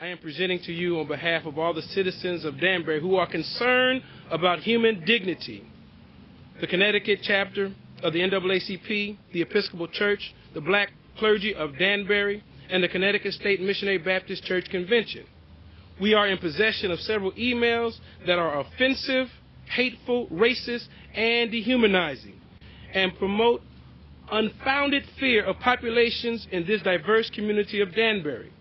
I am presenting to you on behalf of all the citizens of Danbury who are concerned about human dignity. The Connecticut chapter of the NAACP, the Episcopal Church, the Black Clergy of Danbury, and the Connecticut State Missionary Baptist Church Convention. We are in possession of several emails that are offensive, hateful, racist, and dehumanizing, and promote unfounded fear of populations in this diverse community of Danbury.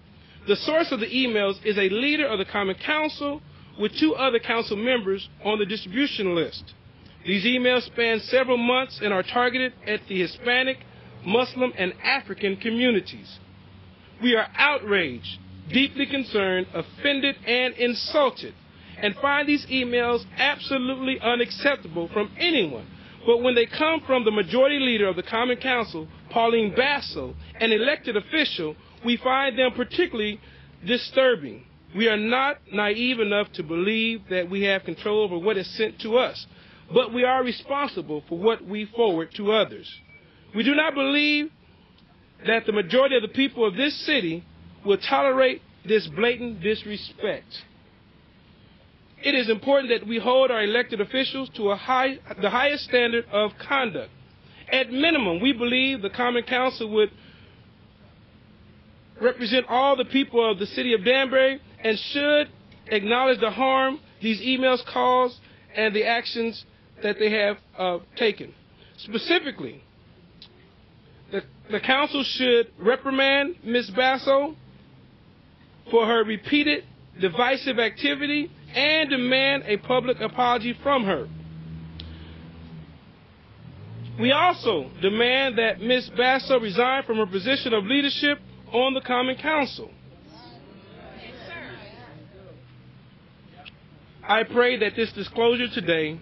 The source of the emails is a leader of the Common Council with two other council members on the distribution list. These emails span several months and are targeted at the Hispanic, Muslim, and African communities. We are outraged, deeply concerned, offended, and insulted, and find these emails absolutely unacceptable from anyone. But when they come from the majority leader of the Common Council, Pauline Basso, an elected official, we find them particularly disturbing. We are not naive enough to believe that we have control over what is sent to us, but we are responsible for what we forward to others. We do not believe that the majority of the people of this city will tolerate this blatant disrespect. It is important that we hold our elected officials to high, the highest standard of conduct. At minimum, we believe the Common Council would represent all the people of the city of Danbury and should acknowledge the harm these emails cause and the actions that they have uh, taken. Specifically, the, the council should reprimand Ms. Basso for her repeated divisive activity and demand a public apology from her. We also demand that Ms. Basso resign from her position of leadership on the Common Council. I pray that this disclosure today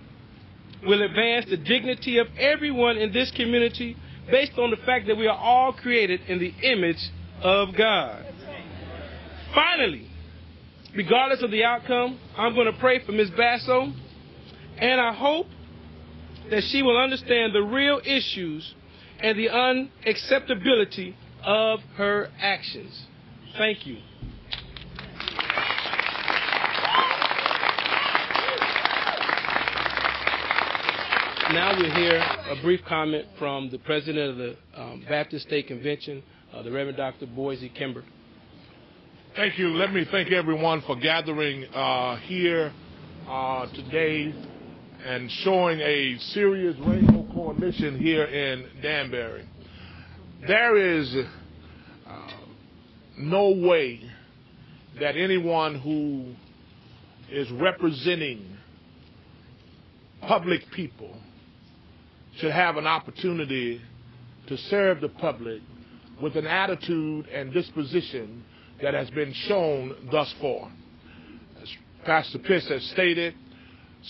will advance the dignity of everyone in this community based on the fact that we are all created in the image of God. Finally, regardless of the outcome, I'm going to pray for Ms. Basso, and I hope that she will understand the real issues and the unacceptability of her actions. Thank you. Now we'll hear a brief comment from the president of the um, Baptist State Convention, uh, the Reverend Dr. Boise Kimber. Thank you. Let me thank everyone for gathering uh, here uh, today and showing a serious rainbow coalition here in Danbury. There is uh, no way that anyone who is representing public people should have an opportunity to serve the public with an attitude and disposition that has been shown thus far. As Pastor Pitts has stated,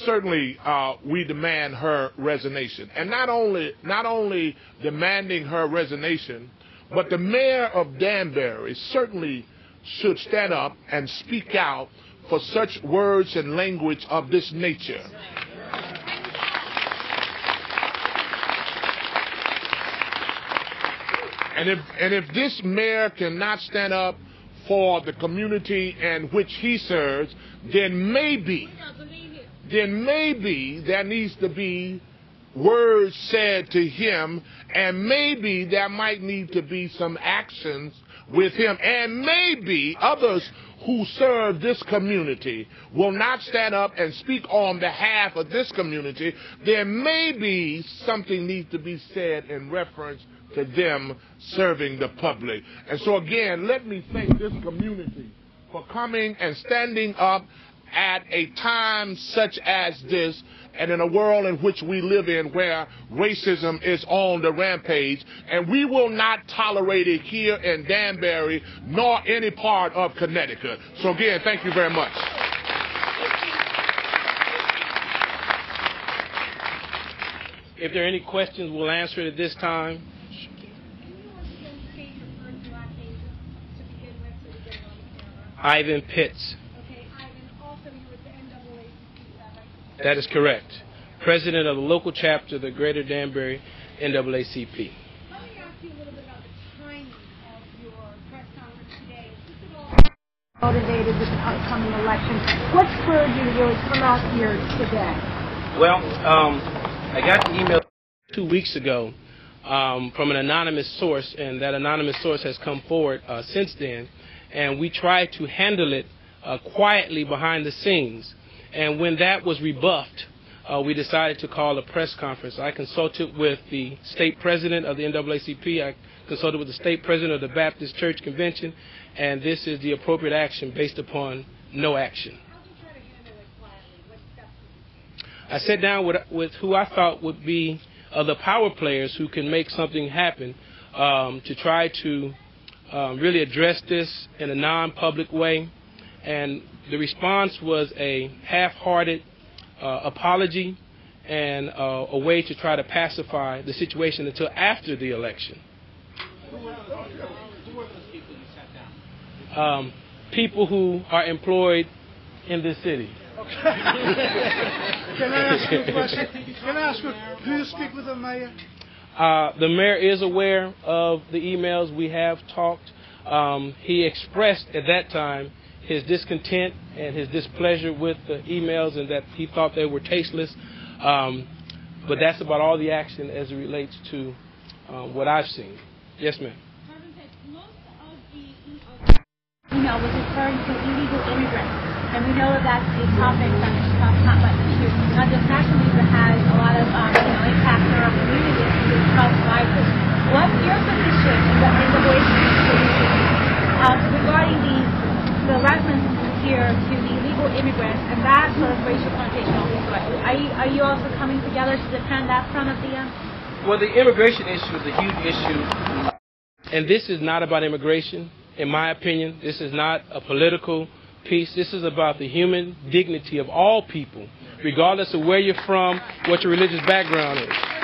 certainly uh, we demand her resignation, and not only not only demanding her resignation, but the mayor of Danbury certainly should stand up and speak out for such words and language of this nature. And if, and if this mayor cannot stand up for the community in which he serves, then maybe, then maybe there needs to be words said to him, and maybe there might need to be some actions with him, and maybe others who serve this community will not stand up and speak on behalf of this community. There may be something needs to be said in reference to them serving the public. And so again, let me thank this community for coming and standing up at a time such as this and in a world in which we live in where racism is on the rampage and we will not tolerate it here in Danbury nor any part of Connecticut. So again, thank you very much. If there are any questions, we'll answer it at this time. Ivan Pitts. Okay, Ivan, also you were the NAACP, right? That is correct. President of the local chapter of the Greater Danbury NAACP. Let me ask you a little bit about the timing of your press conference today. Is this at all motivated with the upcoming election. What spurred you to really come out here today? Well, um, I got the email two weeks ago um, from an anonymous source, and that anonymous source has come forward uh, since then, and we tried to handle it uh, quietly behind the scenes. And when that was rebuffed, uh, we decided to call a press conference. I consulted with the state president of the NAACP. I consulted with the state president of the Baptist Church Convention, and this is the appropriate action based upon no action. I sat down with, with who I thought would be uh, the power players who can make something happen um, to try to um, really address this in a non public way. And the response was a half hearted uh, apology and uh, a way to try to pacify the situation until after the election. Um, people who are employed in this city. Can I ask you a question? Can I ask you, who you speak with the mayor? Uh, the mayor is aware of the emails. We have talked. Um, he expressed at that time his discontent and his displeasure with the emails and that he thought they were tasteless. Um, but that's about all the action as it relates to um, what I've seen. Yes, ma'am. Was referring to illegal immigrants, and we know that that's a topic that's not much issue. Now, the fashion visa has a lot of um, you know, impact on our community and Trump rises. What's your position in the, in the way um, regarding these the references here to the illegal immigrants and that sort of racial connotation Are you, are you also coming together to defend that front of the? Um... Well, the immigration issue is a huge issue, and this is not about immigration in my opinion. This is not a political piece. This is about the human dignity of all people, regardless of where you're from, what your religious background is.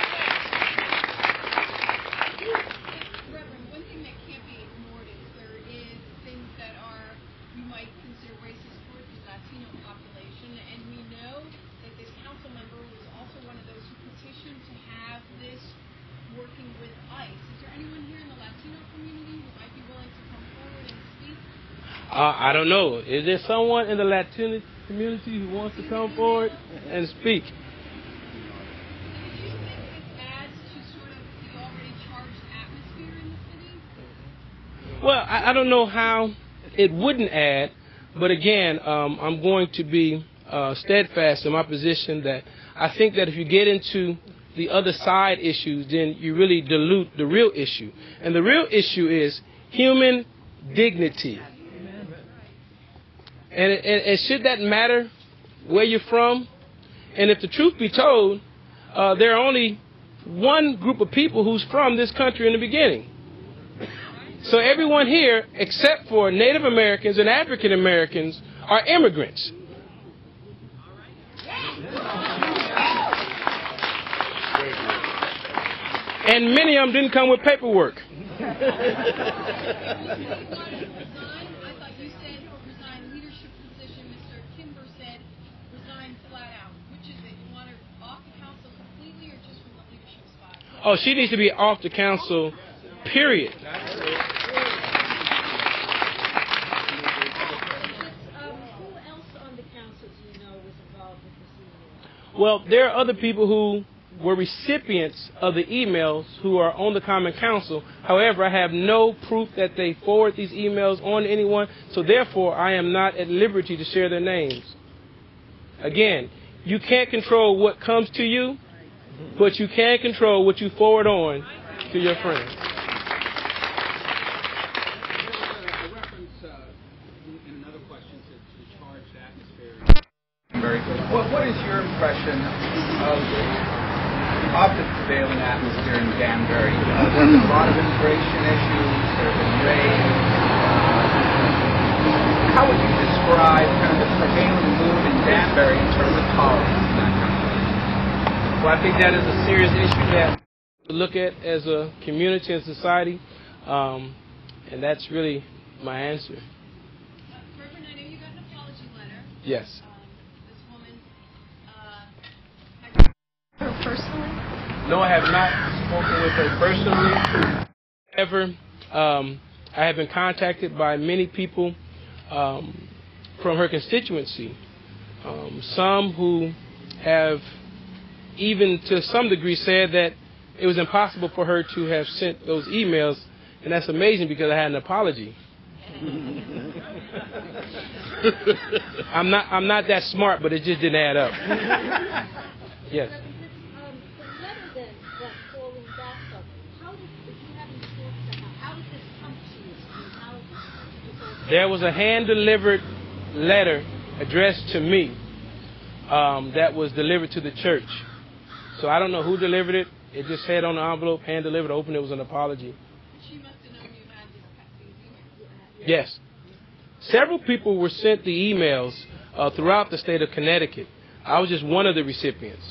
Uh, I don't know. Is there someone in the Latino community who wants to come forward and speak? Well, I, I, don't know how it wouldn't add, but again, um, I'm going to be uh, steadfast in my position that I think that if you get into the other side issues, then you really dilute the real issue. And the real issue is human dignity. And, and, and should that matter where you're from? And if the truth be told, uh, there are only one group of people who's from this country in the beginning. So everyone here, except for Native Americans and African Americans, are immigrants. And many of them didn't come with paperwork. Oh, she needs to be off the council, period. Well, there are other people who were recipients of the emails who are on the Common Council. However, I have no proof that they forward these emails on anyone, so therefore I am not at liberty to share their names. Again, you can't control what comes to you, but you can control what you forward on to your friends. What, what is your impression of, the prevailing atmosphere in Danbury? Uh, there's a lot of immigration issues. There's been raised. How would you describe kind of the prevailing mood in Danbury in terms of politics? Well, I think that is a serious issue that we look at as a community and society, um, and that's really my answer. Uh, Reverend, I know you got an apology letter. Yes. Um, this woman, uh, her personally? No, I have not spoken with her personally. However, um, I have been contacted by many people um, from her constituency. Um, some who have even to some degree said that it was impossible for her to have sent those emails, and that's amazing because I had an apology. I'm not I'm not that smart, but it just didn't add up. yes. Um, the letter then that Pauline Basso got, how did, if you haven't talked to her, how did this come to you? And how did you all There was a hand delivered letter addressed to me um, that was delivered to the church. So I don't know who delivered it. It just said on the envelope, hand delivered, open. It was an apology. She must have known you had this, these emails. Yes. Several people were sent the emails uh, throughout the state of Connecticut. I was just one of the recipients.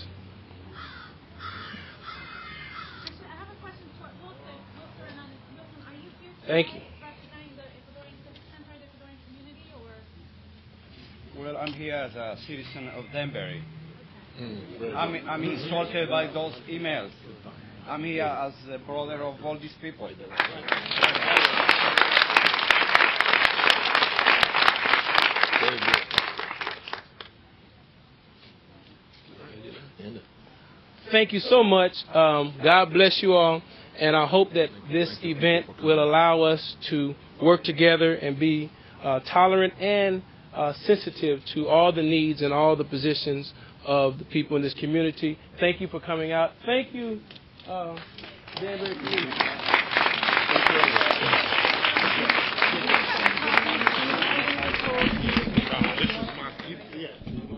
Actually, I have a question for Wilson. Wilson, Hernandez. Wilson, are you here Thank you. representing the Ecuadorian Civic Center, the Ecuadorian community, or? Well, I'm here as a citizen of Danbury. I'm, I'm insulted by those emails. I'm here as the brother of all these people. Thank you so much. Um, God bless you all. And I hope that this event will allow us to work together and be uh, tolerant and uh, sensitive to all the needs and all the positions of the people in this community. Thank you for coming out. Thank you, uh, Danbury community. Thank you.